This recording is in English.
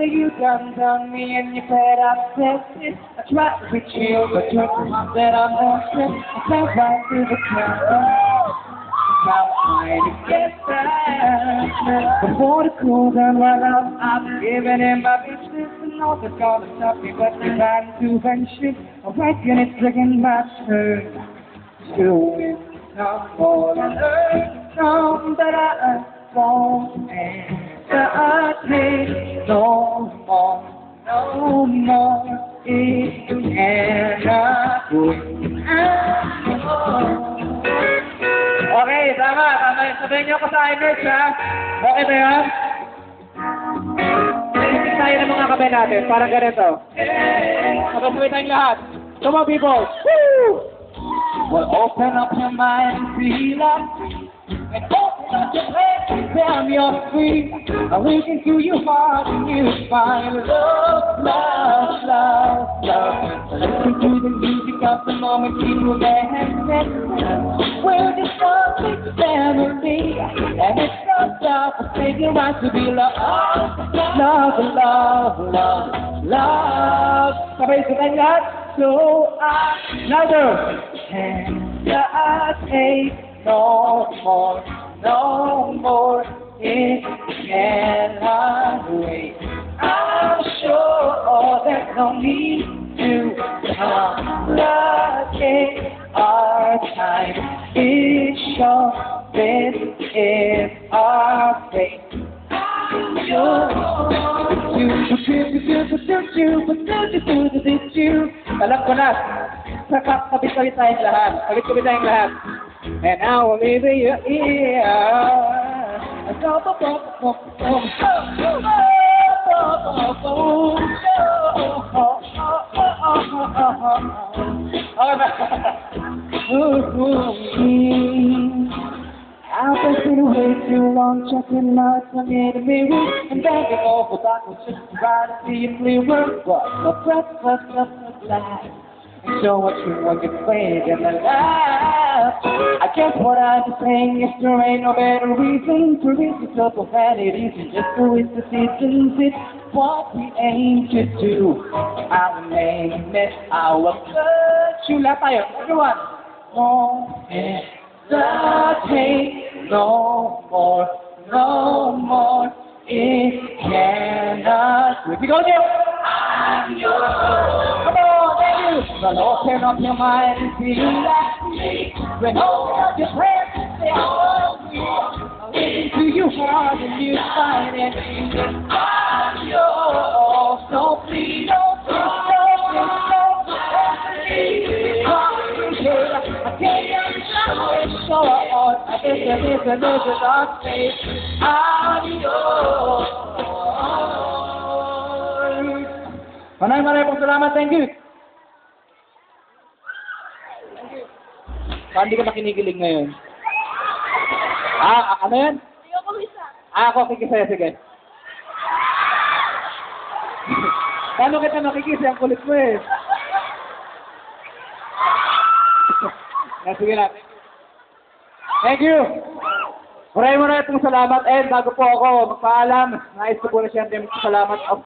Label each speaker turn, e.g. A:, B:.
A: Finally you done done me and you said I said it. I tried to be chill, but you're the I'm wanting. I fell right through the. Now I'm trying to get back Before the cool down run out I'm giving in my business And all that's gonna stop me But the bad to venture I reckon it's taking my turn win some more and earn some that I won't And that I take Okay, tama, tama. Sabihin niyo ako sa Emirates, ha? Okay ba yan? Sige tayo ng mga kamay natin. Parang ganito. Sabay-sabay tayong lahat. Come on, people. Woo! Well, open up your mind and feel up. And open up your head me you're free. We can your heart and you find love, love, love, love. Listen to the music of the moment you were there. We're just one family. And it's not stop for taking right to be loved. Love, love, love, love. Sabay-sabay lahat. So I, louder. And I take no more, no more. It cannot wait. I'm sure there's no need to complicate our time. Is short, this is our fate. Alam ko na. Kabit-kabit tayong lahat. Kabit-kabit tayong lahat. And now I'm in your ear. I've been way too long checking out some in the mirror and begging over backwards just to try to see it clearer. But the breakfast of the life and show what you to play in the life. I guess what I'm saying is there ain't no better reason to reach the profanities and just do it the seasons. It's what we aim to do. Our name is our virtue. Lahat tayo. Everyone. More hesitate no more, no more. It cannot. We go, Jim. I'm yours. Well, open up your mind feel that. When open up your prayers say, oh, yeah. Into your heart and you find it. I'm yours. Don't. I guess there is a dark place. I'm yours. Maraming maraming salamat. Thank you. Saan di ka nakinigilig ngayon? Ah, ano yan? Ah, ako kikisaya. Sige. Paano kita makikisa? Ang kulit mo eh. Ah, Sige na. Thank you. Maraming maraming salamat. And bago po ako magpaalam, nais ko po na siyempre salamat of